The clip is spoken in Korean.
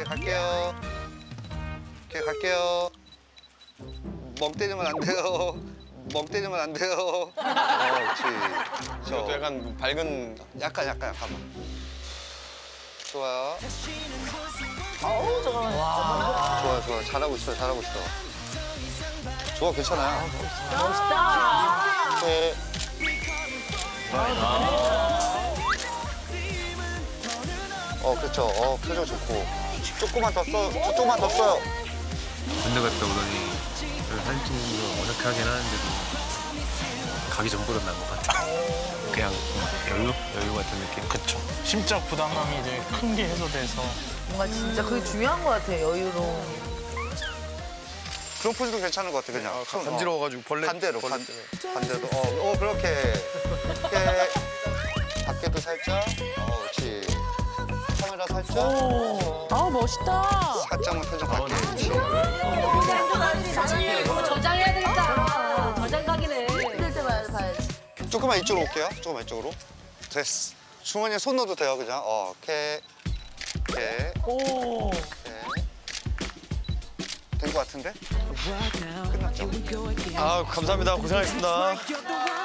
오케이 갈게요. 오케이 갈게요. 멍 때리면 안 돼요. 멍 때리면 안 돼요. 어, 그렇지. 이것도 저 약간 밝은 약간 약간 약간만. 좋아요. 어우 잠깐만. 좋아 좋아 잘하고 있어 잘하고 있어. 좋아 괜찮아요. 멋있다. 네. 어 그렇죠. 어 표정 좋고 조금만 더 써. 조금만 더 써요. 군대 갔다 오더니 사진 찍는 거 어색하게 하긴 하는데도 가기 전보다 나은 것 같아. 그냥 여유? 여유 같은 느낌? 그쵸. 심적 부담감이 이제 큰 게 해소돼서 뭔가 진짜 그게 중요한 것 같아 여유로움. 그런 포즈도 괜찮은 것 같아 그냥. 아, 손, 어. 간지러워가지고 벌레 반대로 벌레 반. 반대로 어, 어 그렇게 이렇게 밖에도 살짝 어 그렇지 카메라 살짝 아 멋있다. 살짝만 표정 밖에 그렇지 저장해야 되겠다. 저장 각이네. 힘들 때 봐야 봐야지. 조금만 이쪽으로 올게요. 조금만 이쪽으로. 됐어. 주머니에 손 넣어도 돼요 그냥? 어 오케이. 오케이. 오. 오케이. 된것 같은데? 끝났죠? 아 감사합니다. 고생하셨습니다